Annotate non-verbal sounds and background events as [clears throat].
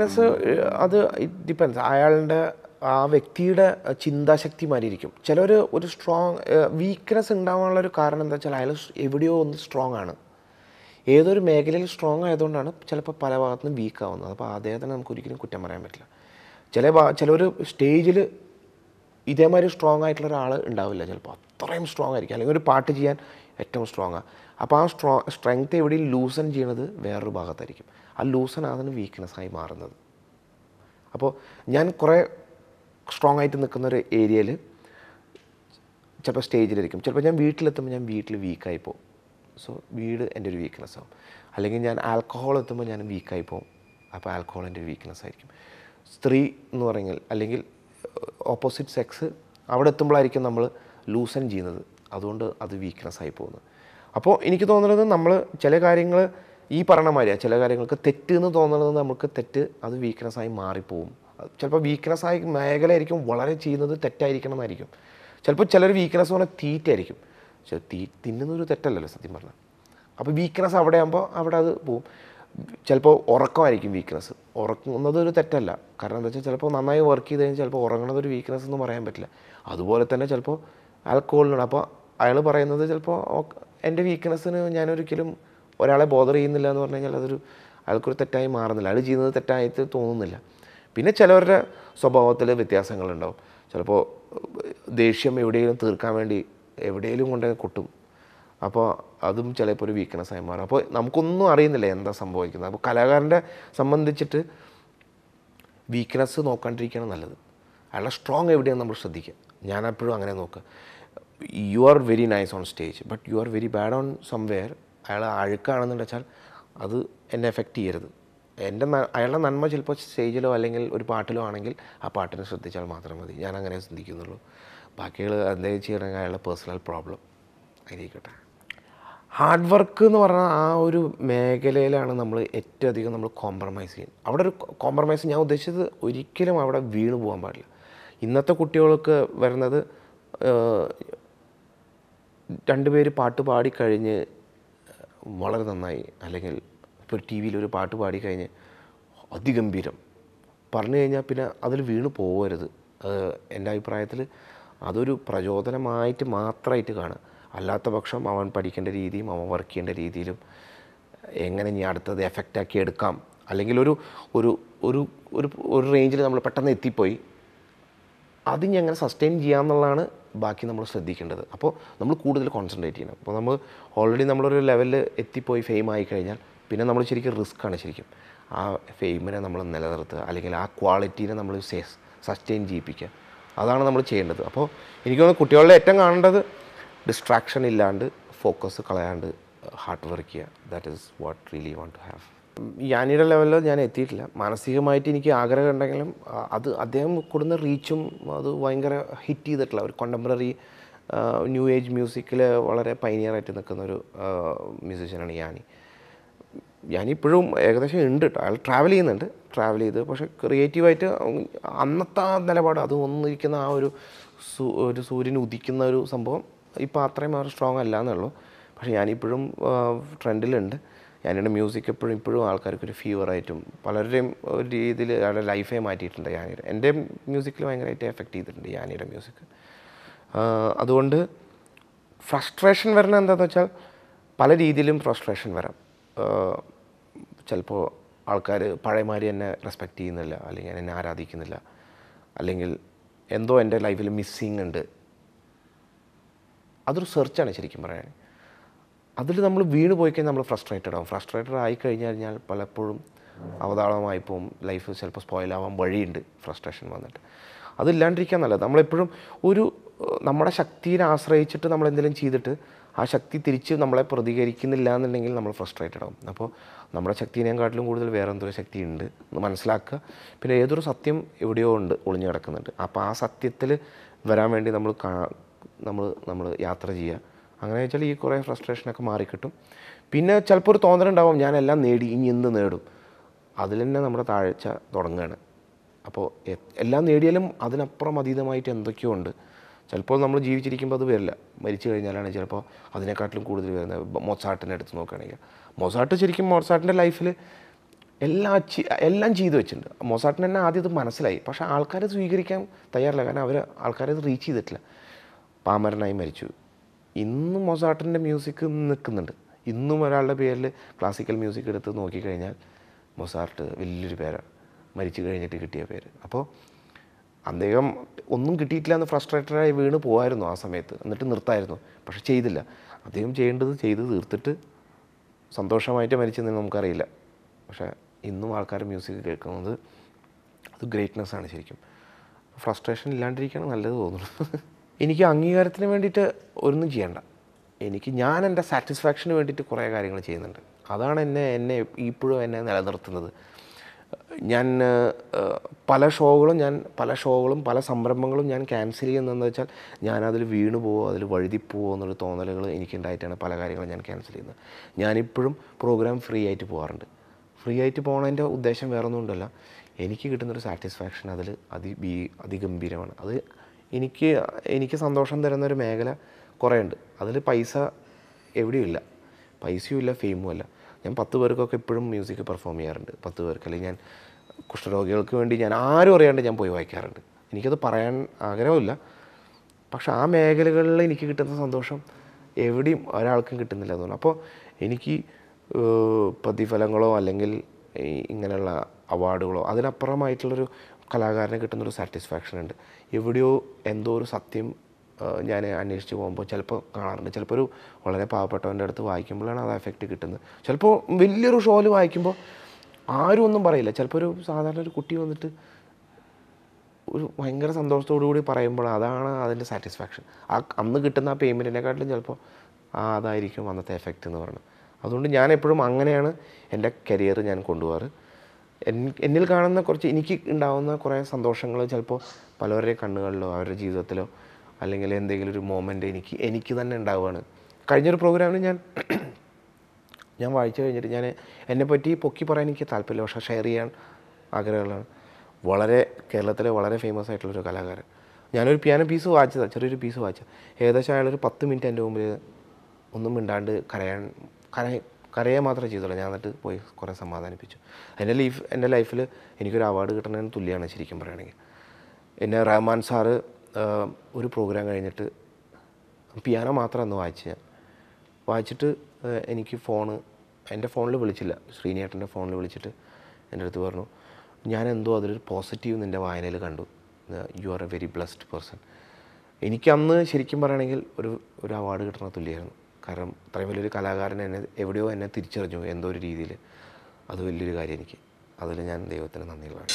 Weakness അത് it depends അയാളുടെ ആ വ്യക്തിയുടെ ചിന്താശക്തി മാറിയിരിക്കും. ചിലർ ഒരു സ്ട്രോങ് വീക്ക്നെസ് ഉണ്ടാവാനുള്ള ഒരു കാരണം എന്താ വെച്ചാൽ അയാൾ എവിടെയോ ഒന്ന് സ്ട്രോങ് ആണ്. ഏതൊരു മേഖലയിൽ സ്ട്രോങ് ആയതുകൊണ്ടാണ് ചിലപ്പോൾ പല ഭാഗത്തുനിന്നും വീക്ക് ആവുന്നത്. അപ്പോൾ അദ്ദേഹത്തിന് നമുക്ക് ഒരിക്കലും കുറ്റം പറയാൻ പറ്റില്ല. ചില ചിലർ സ്റ്റേജിൽ ഇതേമാതിരി സ്ട്രോങ് ആയിട്ടുള്ള ഒരാൾ ഉണ്ടാവില്ല ചിലപ്പോൾ അത്രയും സ്ട്രോങ് ആയിരിക്കും. അല്ലെങ്കിൽ ഒരു പാട്ട് ചെയ്യാൻ ഏറ്റവും സ്ട്രോങ്ങാണ് അപ്പോൾ ആ സ്ട്രോ സ്ട്രെങ്ത് എവിടെയും ലൂസൺ ചെയ്യണത് വേറൊരു ഭാഗത്തായിരിക്കും. ആ ലൂസൺ വീക്ക്നെസ് വീക്ക്നെസ്സായി മാറുന്നത്. അപ്പോൾ ഞാൻ കുറേ സ്ട്രോങ് ആയിട്ട് നിൽക്കുന്ന ഒരു ഏരിയയിൽ ചിലപ്പോൾ സ്റ്റേജിലിരിക്കും ചിലപ്പോൾ ഞാൻ വീട്ടിലെത്തുമ്പോൾ ഞാൻ വീട്ടിൽ വീക്കായി പോകും സോ വീട് എന്റെ ഒരു വീക്ക്നെസ് ആവും. അല്ലെങ്കിൽ ഞാൻ ആൽക്കഹോൾ എത്തുമ്പോൾ ഞാൻ വീക്കായി പോകും അപ്പോൾ ആൽക്കഹോൾ എന്റെ ഒരു വീക്ക്നെസ് ആയിരിക്കും. സ്ത്രീ എന്ന് പറഞ്ഞാൽ അല്ലെങ്കിൽ ഓപ്പോസിറ്റ് സെക്സ് അവിടെ എത്തുമ്പോഴായിരിക്കും നമ്മൾ ലൂസൻ ചെയ്യുന്നത്. അതുകൊണ്ട് അത് വീക്ക്നെസ് ആയി പോകുന്നത് അപ്പോൾ എനിക്ക് തോന്നുന്നത് നമ്മൾ ചില കാര്യങ്ങൾ ഈ പറഞ്ഞ മാതിരിയാണ് ചില കാര്യങ്ങൾക്ക് തെറ്റ് എന്ന് തോന്നുന്നത് നമുക്ക് തെറ്റ് അത് വീക്ക്നെസ് ആയി മാറിപ്പോവും. ചിലപ്പോൾ വീക്ക്നെസ് ആയി മേഖലയായിരിക്കും വളരെ ചെയ്യുന്നത് തെറ്റായിരിക്കണം എന്നായിരിക്കും. ചിലപ്പോൾ ചിലർ വീക്ക്നെസ് പറഞ്ഞാൽ തീറ്റായിരിക്കും ആയിരിക്കും തീ തിന്നുന്നൊരു തെറ്റല്ലല്ലോ സത്യം പറഞ്ഞാൽ. അപ്പോൾ വീക്ക്നെസ് അവിടെ ആകുമ്പോൾ അവിടെ അത് പോവും. ചിലപ്പോൾ ഉറക്കമായിരിക്കും വീക്ക്നെസ് ഉറങ്ങുന്നത് ഒരു തെറ്റല്ല. കാരണം എന്താ വെച്ചാൽ ചിലപ്പോൾ നന്നായി വർക്ക് ചെയ്ത് കഴിഞ്ഞാൽ ചിലപ്പോൾ ഉറങ്ങുന്നത് ഒരു വീക്ക്നെസ് എന്ന് പറയാൻ പറ്റില്ല. അതുപോലെ തന്നെ ചിലപ്പോൾ ആൽക്കഹോളിനാണ് അപ്പോൾ അയാൾ പറയുന്നത് ചിലപ്പോൾ എന്റെ വീക്ക്നെസ്സിന് ഞാനൊരിക്കലും ഒരാളെ ബോധർ ചെയ്യുന്നില്ല എന്ന് പറഞ്ഞു കഴിഞ്ഞാൽ അതൊരു അയാൾക്കൊരു തെറ്റായി മാറുന്നില്ല. അയാൾ ചെയ്യുന്നത് തെറ്റായിട്ട് തോന്നുന്നില്ല. പിന്നെ ചിലവരുടെ സ്വഭാവത്തിൽ വ്യത്യാസങ്ങളുണ്ടാവും. ചിലപ്പോൾ ദേഷ്യം എവിടെയെങ്കിലും തീർക്കാൻ വേണ്ടി എവിടെയെങ്കിലും കൊണ്ടുപോയി കൊട്ടും. അപ്പോൾ അതും ചിലപ്പോൾ ഒരു വീക്ക്നെസ് ആയി മാറും. അപ്പോൾ നമുക്കൊന്നും അറിയുന്നില്ല എന്താ സംഭവിക്കുന്നത്. അപ്പോൾ കലാകാരന്റെ സംബന്ധിച്ചിട്ട് വീക്ക്നെസ് നോക്കാണ്ടിരിക്കുകയാണ് നല്ലത്. അയാളുടെ സ്ട്രോങ് എവിടെയാണ് നമ്മൾ ശ്രദ്ധിക്കുക. ഞാൻ എപ്പോഴും അങ്ങനെ നോക്കുക. You are very nice on stage but you are very bad on somewhere അയാൾ അഴുക്കാണെന്ന് വെച്ചാൽ അത് എന്നെ എഫക്റ്റ് ചെയ്യരുത്. എന്റെ അയാളുടെ നന്മ ചിലപ്പോൾ സ്റ്റേജിലോ അല്ലെങ്കിൽ ഒരു പാട്ടിലോ ആണെങ്കിൽ ആ പാട്ടിനെ ശ്രദ്ധിച്ചാൽ മാത്രം മതി. ഞാൻ അങ്ങനെ ചിന്തിക്കുന്നുള്ളൂ ബാക്കികൾ എന്തെങ്കിലും ചെയ്യണമെങ്കിൽ അയാളുടെ പേഴ്സണൽ പ്രോബ്ലം ആയിരിക്കട്ടെ. ഹാർഡ് വർക്ക് എന്ന് പറഞ്ഞാൽ ആ ഒരു മേഖലയിലാണ് നമ്മൾ ഏറ്റവും അധികം നമ്മൾ കോംപ്രമൈസ് ചെയ്യുന്നത്. അവിടെ ഒരു കോംപ്രമൈസ് ഞാൻ ഉദ്ദേശിച്ചത് ഒരിക്കലും അവിടെ വീണ് പോകാൻ പാടില്ല. ഇന്നത്തെ കുട്ടികൾക്ക് വരുന്നത് രണ്ടുപേര് പാട്ട് പാടിക്കഴിഞ്ഞ് വളരെ നന്നായി അല്ലെങ്കിൽ ഇപ്പോൾ ടി വിയിൽ ഒരു പാട്ട് പാടിക്കഴിഞ്ഞ് അതിഗംഭീരം. പറഞ്ഞു കഴിഞ്ഞാൽ പിന്നെ അതിൽ വീണ് പോകരുത് എന്റെ അഭിപ്രായത്തിൽ അതൊരു പ്രചോദനമായിട്ട് മാത്രമായിട്ട് കാണുക. അല്ലാത്ത പക്ഷം അവൻ പഠിക്കേണ്ട രീതിയും അവൻ വർക്ക് ചെയ്യേണ്ട രീതിയിലും എങ്ങനെ ഇനി അടുത്തത് എഫക്റ്റാക്കി എടുക്കാം? അല്ലെങ്കിൽ ഒരു ഒരു ഒരു ഒരു ഒരു റേഞ്ചിൽ നമ്മൾ പെട്ടെന്ന് എത്തിപ്പോയി. അത് ഇനി എങ്ങനെ സസ്റ്റെയിൻ ചെയ്യാമെന്നുള്ളതാണ് ബാക്കി നമ്മൾ ശ്രദ്ധിക്കേണ്ടത്. അപ്പോൾ നമ്മൾ കൂടുതൽ കോൺസെൻട്രേറ്റ് ചെയ്യണം. അപ്പോൾ നമ്മൾ ഓൾറെഡി നമ്മളൊരു ലെവലിൽ എത്തിപ്പോയി ഫെയിം ആയി കഴിഞ്ഞാൽ പിന്നെ നമ്മൾ ശരിക്കും റിസ്ക് ആണ് ശരിക്കും. ആ ഫെയിമിനെ നമ്മൾ നിലനിർത്തുക. അല്ലെങ്കിൽ ആ ക്വാളിറ്റീനെ നമ്മൾ സസ്റ്റെയിൻ ചെയ്യിപ്പിക്കുക. അതാണ് നമ്മൾ ചെയ്യേണ്ടത്. അപ്പോൾ എനിക്ക് തോന്നുന്നു കുട്ടികളുടെ ഏറ്റവും കാണേണ്ടത് ഡിസ്ട്രാക്ഷൻ ഇല്ലാണ്ട് ഫോക്കസ് കളയാണ്ട് ഹാർഡ് വർക്ക് ചെയ്യുക. That is what really want to have യാനിയുടെ ലെവലിൽ ഞാൻ എത്തിയിട്ടില്ല. മാനസികമായിട്ട് എനിക്ക് ആഗ്രഹം ഉണ്ടെങ്കിലും അത് അദ്ദേഹം കൊടുക്കുന്ന റീച്ചും അത് ഭയങ്കര ഹിറ്റ് ചെയ്തിട്ടുള്ള ഒരു കോണ്ടംപററി ന്യൂ ഏജ് മ്യൂസിക്കിൽ വളരെ പൈനിയറായിട്ട് നിൽക്കുന്ന ഒരു മ്യൂസീഷ്യനാണ് യാനി. ഞാനിപ്പോഴും ഏകദേശം ഉണ്ട് കേട്ടോ അയാൾ ട്രാവൽ ചെയ്യുന്നുണ്ട്. ട്രാവൽ ചെയ്ത് പക്ഷേ ക്രിയേറ്റീവായിട്ട് അന്നത്തെ ആ നിലപാട് അത് ഒന്നിരിക്കുന്ന ആ ഒരു ഒരു സൂര്യൻ ഉദിക്കുന്ന ഒരു സംഭവം ഇപ്പോൾ അത്രയും അവർ സ്ട്രോങ് അല്ല എന്നുള്ളൂ പക്ഷേ ഞാനിപ്പോഴും ട്രെൻഡിലുണ്ട് ഞാനിയുടെ മ്യൂസിക് എപ്പോഴും ഇപ്പോഴും ആൾക്കാർക്ക് ഒരു ഫീവറായിട്ടും പലരുടെയും ഒരു രീതിയിൽ അയാളുടെ ലൈഫേ മാറ്റിയിട്ടുണ്ട് യാനിയുടെ എന്റെ മ്യൂസിക്കിൽ ഭയങ്കരമായിട്ട് എഫക്റ്റ് ചെയ്തിട്ടുണ്ട് യാനിയുടെ മ്യൂസിക് അതുകൊണ്ട് ഫ്രസ്ട്രേഷൻ വരണം എന്താണെന്ന് വെച്ചാൽ പല രീതിയിലും ഫ്രസ്ട്രേഷൻ വരാം. ചിലപ്പോൾ ആൾക്കാർ പഴയമാതിരി എന്നെ റെസ്പെക്റ്റ് ചെയ്യുന്നില്ല അല്ലെങ്കിൽ എന്നെ ആരാധിക്കുന്നില്ല. അല്ലെങ്കിൽ എന്തോ എന്റെ ലൈഫിൽ മിസ്സിങ് ഉണ്ട്. അതൊരു സെർച്ചാണ് ശരിക്കും പറയാൻ. അതിൽ നമ്മൾ വീണ് പോയി കഴിഞ്ഞാൽ നമ്മൾ ഫ്രസ്ട്രേറ്റഡ് ആവും. ഫ്രസ്ട്രേറ്റഡ് ആയി കഴിഞ്ഞു കഴിഞ്ഞാൽ പലപ്പോഴും അവതാളമായി പോകും. ലൈഫ് ചിലപ്പോൾ സ്പോയിലാവാൻ വഴിയുണ്ട് ഫ്രസ്ട്രേഷൻ വന്നിട്ട്. അതില്ലാണ്ടിരിക്കാൻ നല്ലത്. നമ്മളെപ്പോഴും ഒരു നമ്മുടെ ശക്തിയെ ആശ്രയിച്ചിട്ട് നമ്മൾ എന്തെങ്കിലും ചെയ്തിട്ട് ആ ശക്തി തിരിച്ച് നമ്മളെ പ്രതികരിക്കുന്നില്ല എന്നുണ്ടെങ്കിൽ നമ്മൾ ഫ്രസ്ട്രേറ്റഡ് ആവും. അപ്പോൾ നമ്മുടെ ശക്തിനെക്കാട്ടിലും കൂടുതൽ വേറെ എന്തൊരു ശക്തി ഉണ്ട് എന്ന് മനസ്സിലാക്കുക. പിന്നെ ഏതൊരു സത്യം എവിടെയോ ഉണ്ട് ഒളിഞ്ഞു കിടക്കുന്നുണ്ട്. അപ്പോൾ ആ സത്യത്തിൽ വരാൻ വേണ്ടി നമ്മൾ നമ്മൾ നമ്മൾ യാത്ര ചെയ്യുക. അങ്ങനെ വെച്ചാൽ ഈ കുറേ ഫ്രസ്ട്രേഷനൊക്കെ മാറിക്കിട്ടും. പിന്നെ ചിലപ്പോൾ ഒരു തോന്നലുണ്ടാവും ഞാൻ എല്ലാം നേടി ഇനി എന്ത് നേടും. അതിൽ തന്നെ നമ്മുടെ താഴ്ച തുടങ്ങുകയാണ് അപ്പോൾ എല്ലാം നേടിയാലും അതിനപ്പുറം അതീതമായിട്ട് എന്തൊക്കെയോ ഉണ്ട്. ചിലപ്പോൾ നമ്മൾ ജീവിച്ചിരിക്കുമ്പോൾ അത് വരില്ല. മരിച്ചു കഴിഞ്ഞാലാണ് ചിലപ്പോൾ അതിനെക്കാട്ടിലും കൂടുതൽ വരുന്നത് മൊസാട്ടിനെ എടുത്ത് നോക്കുകയാണെങ്കിൽ മൊസാട്ട് ശരിക്കും മൊസാട്ടിന്റെ ലൈഫിൽ എല്ലാ എല്ലാം ചെയ്തു വെച്ചിട്ടുണ്ട്. മൊസാട്ടിന് തന്നെ ആദ്യം ഇത് മനസ്സിലായി. പക്ഷേ ആൾക്കാരെ സ്വീകരിക്കാൻ തയ്യാറില്ല. കാരണം അവർ ആൾക്കാരെ റീച്ച് ചെയ്തിട്ടില്ല. പാമരനായി മരിച്ചു. ഇന്നും മൊസാട്ടിന്റെ മ്യൂസിക് നിൽക്കുന്നുണ്ട്. ഇന്നും ഒരാളുടെ പേരിൽ ക്ലാസിക്കൽ മ്യൂസിക് എടുത്ത് നോക്കിക്കഴിഞ്ഞാൽ മൊസാർട്ട് വലിയൊരു പേരാണ്. മരിച്ചു കഴിഞ്ഞിട്ട് കിട്ടിയ പേര്. അപ്പോൾ അദ്ദേഹം ഒന്നും കിട്ടിയിട്ടില്ല എന്ന് ഫ്രസ്ട്രേറ്റഡായി വീണ് പോകായിരുന്നു ആ സമയത്ത്. എന്നിട്ട് നിർത്തായിരുന്നു. പക്ഷെ ചെയ്തില്ല. അദ്ദേഹം ചെയ്യേണ്ടത് ചെയ്ത് തീർത്തിട്ട് സന്തോഷമായിട്ട് മരിച്ചെന്ന് നമുക്കറിയില്ല. പക്ഷേ ഇന്നും ആൾക്കാർ മ്യൂസിക് കേൾക്കുന്നത് അത് ഗ്രേറ്റ്നെസ്സാണ് ശരിക്കും. ഫ്രസ്ട്രേഷൻ ഇല്ലാണ്ടിരിക്കുകയാണ് നല്ലത് തോന്നുന്നു. എനിക്ക് അംഗീകാരത്തിന് വേണ്ടിയിട്ട് ഒന്നും ചെയ്യണ്ട. എനിക്ക് ഞാൻ എന്റെ സാറ്റിസ്ഫാക്ഷന് വേണ്ടിയിട്ട് കുറേ കാര്യങ്ങൾ ചെയ്യുന്നുണ്ട്. അതാണ് എന്നെ എന്നെ ഇപ്പോഴും എന്നെ നിലനിർത്തുന്നത്. ഞാൻ പല ഷോകളും ഞാൻ പല ഷോകളും പല സംരംഭങ്ങളും ഞാൻ ക്യാൻസൽ ചെയ്യുന്നതെന്ന് വെച്ചാൽ ഞാൻ അതിൽ വീണു പോവോ അതിൽ വഴുതി പോവോ എന്നൊരു തോന്നലുകൾ എനിക്കുണ്ടായിട്ടാണ് പല കാര്യങ്ങളും ഞാൻ ക്യാൻസൽ ചെയ്യുന്നത്. ഞാനിപ്പോഴും പ്രോഗ്രാം ഫ്രീ ആയിട്ട് പോകാറുണ്ട് ഫ്രീ ആയിട്ട് പോകുന്നതിന്റെ ഉദ്ദേശം വേറൊന്നും ഉണ്ടല്ല എനിക്ക് കിട്ടുന്നൊരു സാറ്റിസ്ഫാക്ഷൻ അതിൽ അതി അതിഗംഭീരമാണ്. അത് എനിക്ക് എനിക്ക് സന്തോഷം തരുന്ന ഒരു മേഖല കുറേ ഉണ്ട് അതിൽ പൈസ എവിടെയും ഇല്ല. പൈസയും ഇല്ല ഫെയിമും അല്ല. ഞാൻ പത്ത് പേർക്കൊക്കെ എപ്പോഴും മ്യൂസിക് പെർഫോം ചെയ്യാറുണ്ട്. പത്ത് പേർക്ക്. അല്ലെങ്കിൽ ഞാൻ കുഷ്ഠരോഗികൾക്ക് വേണ്ടി ഞാൻ ആരും അറിയാണ്ട് ഞാൻ പോയി വായിക്കാറുണ്ട്. എനിക്കത് പറയാൻ ആഗ്രഹമില്ല പക്ഷെ ആ മേഖലകളിൽ എനിക്ക് കിട്ടുന്ന സന്തോഷം എവിടെയും ഒരാൾക്കും കിട്ടുന്നില്ല തോന്നുന്നു. അപ്പോൾ എനിക്ക് പ്രതിഫലങ്ങളോ അല്ലെങ്കിൽ ഇങ്ങനെയുള്ള അവാർഡുകളോ അതിനപ്പുറമായിട്ടുള്ളൊരു കലാകാരന് കിട്ടുന്നൊരു സാറ്റിസ്ഫാക്ഷൻ ഉണ്ട്. എവിടെയോ എന്തോ ഒരു സത്യം ഞാൻ അന്വേഷിച്ച് പോകുമ്പോൾ ചിലപ്പോൾ കാണാറുണ്ട്. ചിലപ്പോൾ ഒരു വളരെ പാവപ്പെട്ടവന്റെ അടുത്ത് വായിക്കുമ്പോഴാണ് അത് എഫക്റ്റ് കിട്ടുന്നത്. ചിലപ്പോൾ വലിയൊരു ഷോയിൽ വായിക്കുമ്പോൾ ആരും ഒന്നും പറയില്ല. ചിലപ്പോൾ ഒരു സാധാരണ ഒരു കുട്ടി വന്നിട്ട് ഒരു ഭയങ്കര സന്തോഷത്തോടു കൂടി പറയുമ്പോൾ അതാണ് അതിന്റെ സാറ്റിസ്ഫാക്ഷൻ ആ അന്ന് കിട്ടുന്ന ആ പേയ്മെന്റിനെക്കാട്ടിലും ചിലപ്പോൾ ആ അതായിരിക്കും അന്നത്തെ എഫക്റ്റ് എന്ന് പറയുന്നത്. അതുകൊണ്ട് ഞാൻ എപ്പോഴും അങ്ങനെയാണ് എന്റെ കരിയർ ഞാൻ കൊണ്ടുപോകാറ്. എന്നിൽ കാണുന്ന കുറച്ച് എനിക്ക് ഉണ്ടാകുന്ന കുറേ സന്തോഷങ്ങൾ ചിലപ്പോൾ പലവരുടെ കണ്ണുകളിലോ അവരുടെ ജീവിതത്തിലോ അല്ലെങ്കിൽ എന്തെങ്കിലും ഒരു മോമെന്റ് എനിക്ക് എനിക്ക് തന്നെ ഉണ്ടാവുകയാണ്. കഴിഞ്ഞൊരു പ്രോഗ്രാമിന് ഞാൻ [clears throat] ഞാൻ വായിച്ചു കഴിഞ്ഞിട്ട് ഞാൻ എന്നെപ്പറ്റി പൊക്കി പറയാൻ എനിക്ക് താല്പര്യമില്ല. പക്ഷേ ഷെയർ ചെയ്യാൻ ആഗ്രഹമുള്ളതാണ്. വളരെ കേരളത്തിലെ വളരെ ഫേമസ് ആയിട്ടുള്ളൊരു കലാകാരൻ. ഞാനൊരു പിയാനോ പീസ് വായിച്ചതാണ് ചെറിയൊരു പീസ് വായിച്ചത്. ഏകദേശം അയാളൊരു പത്ത് മിനിറ്റ് എന്റെ മുമ്പിൽ ഒന്നും മിണ്ടാണ്ട് കരയാൻ കരയ മാത്രമേ ചെയ്തുള്ളൂ. ഞാൻ എന്നിട്ട് പോയി കുറേ സമാധാനിപ്പിച്ചു. എന്റെ ലൈഫ് എന്റെ ലൈഫിൽ എനിക്കൊരു അവാർഡ് കിട്ടണതിന് തുല്യമാണ് ശരിക്കും പറയുകയാണെങ്കിൽ. എന്നെ റഹ്മാൻ സാറ് ഒരു പ്രോഗ്രാം കഴിഞ്ഞിട്ട് പിയാനോ മാത്രം അന്ന് വായിച്ചു. ഞാൻ വായിച്ചിട്ട് എനിക്ക് ഫോണ് എന്റെ ഫോണിൽ വിളിച്ചില്ല. ശ്രീനേട്ടന്റെ ഫോണിൽ വിളിച്ചിട്ട് എന്റെ അടുത്ത് പറഞ്ഞു ഞാൻ എന്തോ അതിലൊരു പോസിറ്റീവ് നിന്റെ വായനയിൽ കണ്ടു. You are a very blessed person എനിക്കന്ന് ശരിക്കും പറയുകയാണെങ്കിൽ ഒരു ഒരു അവാർഡ് കിട്ടണ തുല്യമായിരുന്നു കാരണം അത്രയും വലിയൊരു കലാകാരൻ എന്നെ എവിടെയോ എന്നെ തിരിച്ചറിഞ്ഞു എന്തോ ഒരു രീതിയിൽ അത് വലിയൊരു കാര്യം എനിക്ക്. അതിൽ ഞാൻ ദൈവത്തിന് നന്ദികളാണ്